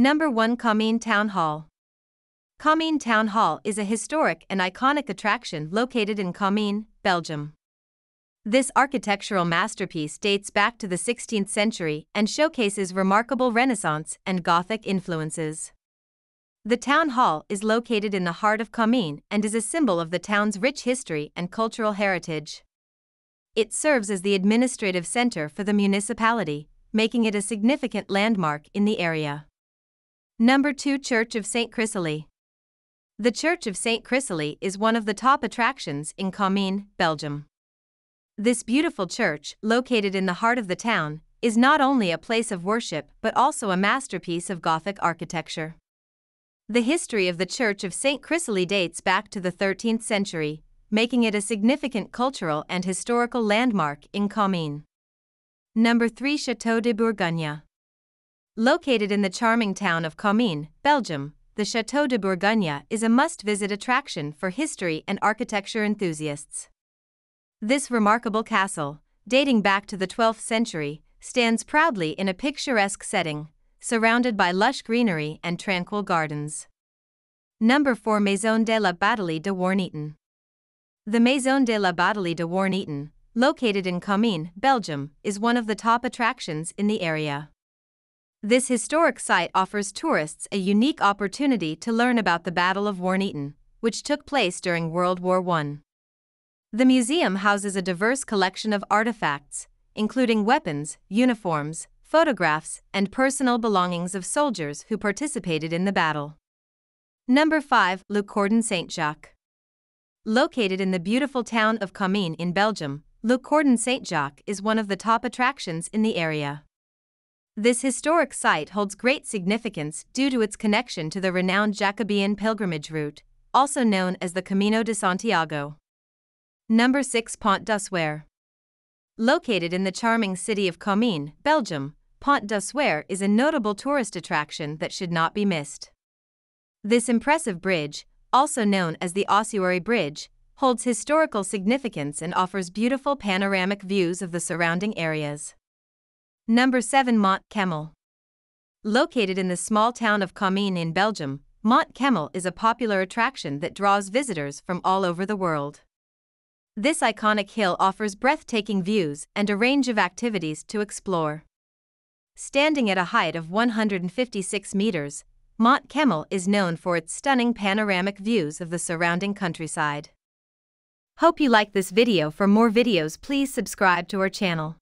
Number 1 Comines Town Hall. Comines Town Hall is a historic and iconic attraction located in Comines, Belgium. This architectural masterpiece dates back to the 16th century and showcases remarkable Renaissance and Gothic influences. The town hall is located in the heart of Comines and is a symbol of the town's rich history and cultural heritage. It serves as the administrative center for the municipality, making it a significant landmark in the area. Number 2 Church of St. Chrysalie. The Church of St. Chrysalie is one of the top attractions in Comines, Belgium. This beautiful church, located in the heart of the town, is not only a place of worship but also a masterpiece of Gothic architecture. The history of the Church of St. Chrysalie dates back to the 13th century, making it a significant cultural and historical landmark in Comines. Number 3 Chateau de Bourgogne. Located in the charming town of Comines, Belgium, the Chateau de Bourgogne is a must visit attraction for history and architecture enthusiasts. This remarkable castle, dating back to the 12th century, stands proudly in a picturesque setting, surrounded by lush greenery and tranquil gardens. Number 4 Maison de la Bataille de Warneton. The Maison de la Bataille de Warneton, located in Comines, Belgium, is one of the top attractions in the area. This historic site offers tourists a unique opportunity to learn about the Battle of Warneton, which took place during World War I. The museum houses a diverse collection of artifacts, including weapons, uniforms, photographs, and personal belongings of soldiers who participated in the battle. Number 5 Le Cordon Saint Jacques. Located in the beautiful town of Comines in Belgium, Le Cordon Saint Jacques is one of the top attractions in the area. This historic site holds great significance due to its connection to the renowned Jacobean pilgrimage route, also known as the Camino de Santiago. Number 6 Pont d'Assuer. Located in the charming city of Comines, Belgium, Pont d'Assuer is a notable tourist attraction that should not be missed. This impressive bridge, also known as the Ossuary Bridge, holds historical significance and offers beautiful panoramic views of the surrounding areas. Number 7 Mont Kemmel. Located in the small town of Comines in Belgium, Mont Kemmel is a popular attraction that draws visitors from all over the world. This iconic hill offers breathtaking views and a range of activities to explore. Standing at a height of 156 meters, Mont Kemmel is known for its stunning panoramic views of the surrounding countryside. Hope you like this video for more videos please subscribe to our channel.